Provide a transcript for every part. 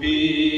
be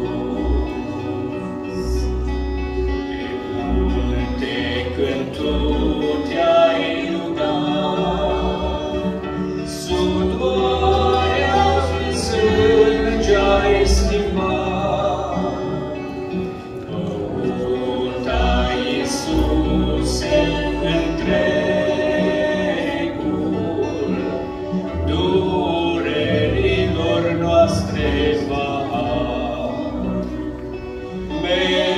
Amen.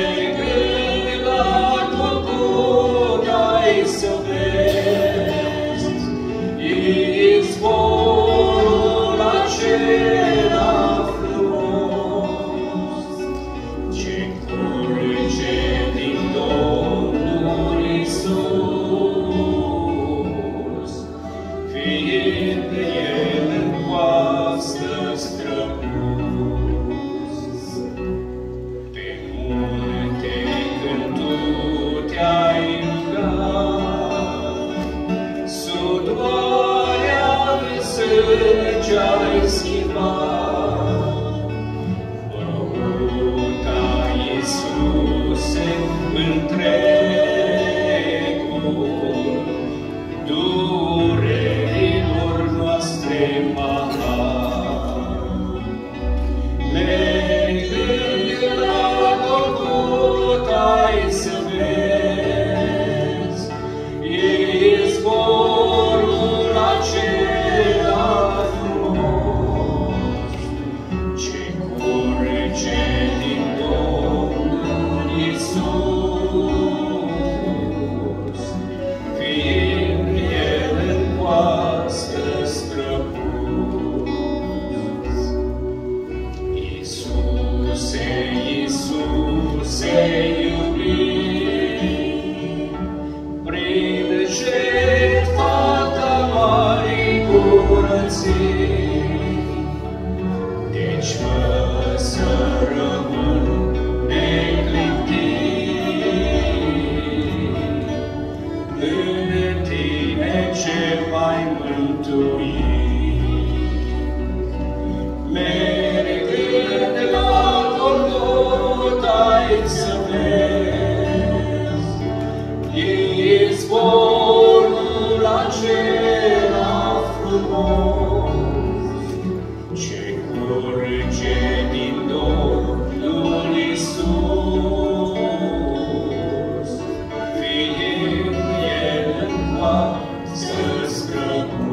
Iisuse, întregul see. Francisco.